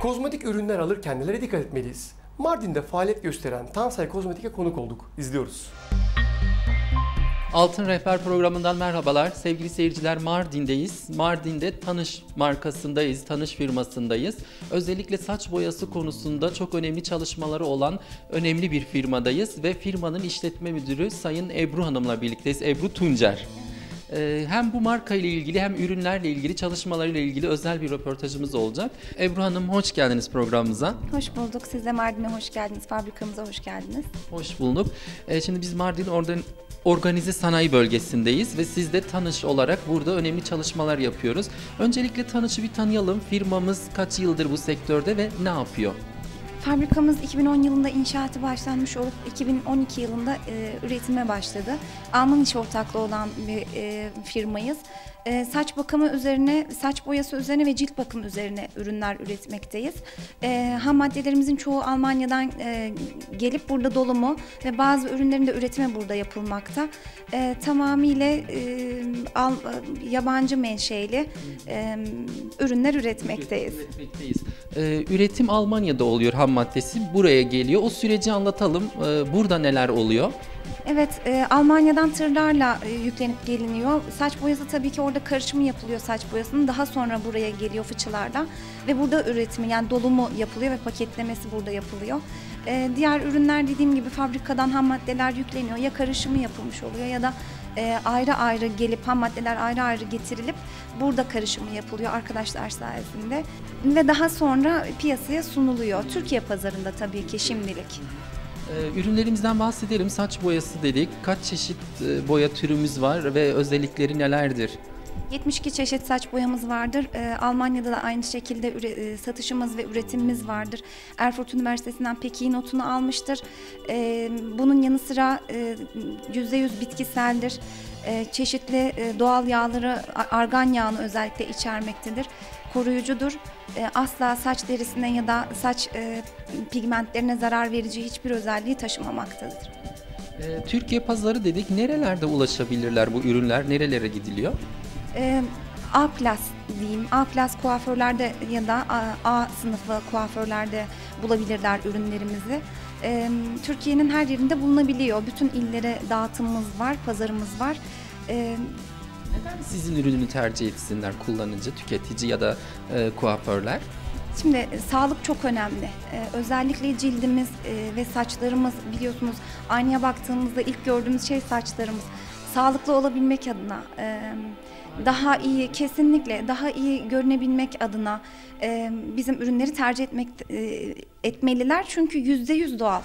Kozmetik ürünler alırken nelere dikkat etmeliyiz? Mardin'de faaliyet gösteren Tansay Kozmetik'e konuk olduk. İzliyoruz. Altın Rehber programından merhabalar. Sevgili seyirciler Mardin'deyiz. Mardin'de Tanış markasındayız, Tanış firmasındayız. Özellikle saç boyası konusunda çok önemli çalışmaları olan önemli bir firmadayız. Ve firmanın işletme müdürü Sayın Ebru Hanım'la birlikteyiz. Ebru Tuncer. Ee, Hem bu marka ile ilgili hem ürünlerle ilgili çalışmalarıyla ilgili özel bir röportajımız olacak. Ebru Hanım hoş geldiniz programımıza. Hoş bulduk. Siz de Mardin'e hoş geldiniz. Fabrikamıza hoş geldiniz. Hoş bulduk. Ee, şimdi biz Mardin organize sanayi bölgesindeyiz ve siz de Tanış olarak burada önemli çalışmalar yapıyoruz. Öncelikle Tanış'ı bir tanıyalım. Firmamız kaç yıldır bu sektörde ve ne yapıyor? Fabrikamız 2010 yılında inşaatı başlanmış olup 2012 yılında e, üretime başladı. Alman iş ortaklığı olan bir e, firmayız. E, saç bakımı üzerine, saç boyası üzerine ve cilt bakımı üzerine ürünler üretmekteyiz. E, ham maddelerimizin çoğu Almanya'dan e, gelip burada dolumu ve bazı ürünlerin de üretimi burada yapılmakta. E, tamamıyla e, al, yabancı menşeli e, ürünler üretmekteyiz. Üretmekteyiz. Ee, üretim Almanya'da oluyor ham maddesi. Buraya geliyor. O süreci anlatalım. Ee, burada neler oluyor? Evet, e, Almanya'dan tırlarla e, yüklenip geliniyor. Saç boyası tabii ki orada karışımı yapılıyor saç boyasının. Daha sonra buraya geliyor fıçılardan ve burada üretimi yani dolumu yapılıyor ve paketlemesi burada yapılıyor. E, diğer ürünler dediğim gibi fabrikadan ham maddeler yükleniyor. Ya karışımı yapılmış oluyor ya da e, ayrı ayrı gelip ham maddeler ayrı ayrı getirilip burada karışımı yapılıyor arkadaşlar sayesinde. Ve daha sonra piyasaya sunuluyor. Türkiye pazarında tabii ki şimdilik. Ee, ürünlerimizden bahsedelim. Saç boyası dedik. Kaç çeşit e, boya türümüz var ve özellikleri nelerdir? 72 çeşit saç boyamız vardır. Ee, Almanya'da da aynı şekilde üre- e, satışımız ve üretimimiz vardır. Erfurt Üniversitesi'nden peki notunu almıştır. Ee, bunun yanı sıra e, %100 bitkiseldir. Ee, çeşitli e, doğal yağları, argan yağını özellikle içermektedir. Koruyucudur. Ee, asla saç derisine ya da saç e, pigmentlerine zarar verici hiçbir özelliği taşımamaktadır. Türkiye pazarı dedik. Nerelerde ulaşabilirler bu ürünler? Nerelere gidiliyor? Ee, A plus diyeyim. A plus kuaförlerde ya da A, A sınıfı kuaförlerde bulabilirler ürünlerimizi. Ee, Türkiye'nin her yerinde bulunabiliyor. Bütün illere dağıtımımız var, pazarımız var. Ee, Neden sizin ürününü tercih etsinler kullanıcı, tüketici ya da e, kuaförler? Şimdi e, sağlık çok önemli. Ee, özellikle cildimiz e, ve saçlarımız biliyorsunuz aynaya baktığımızda ilk gördüğümüz şey saçlarımız. Sağlıklı olabilmek adına, daha iyi kesinlikle daha iyi görünebilmek adına bizim ürünleri tercih etmek etmeliler çünkü yüzde yüz doğal.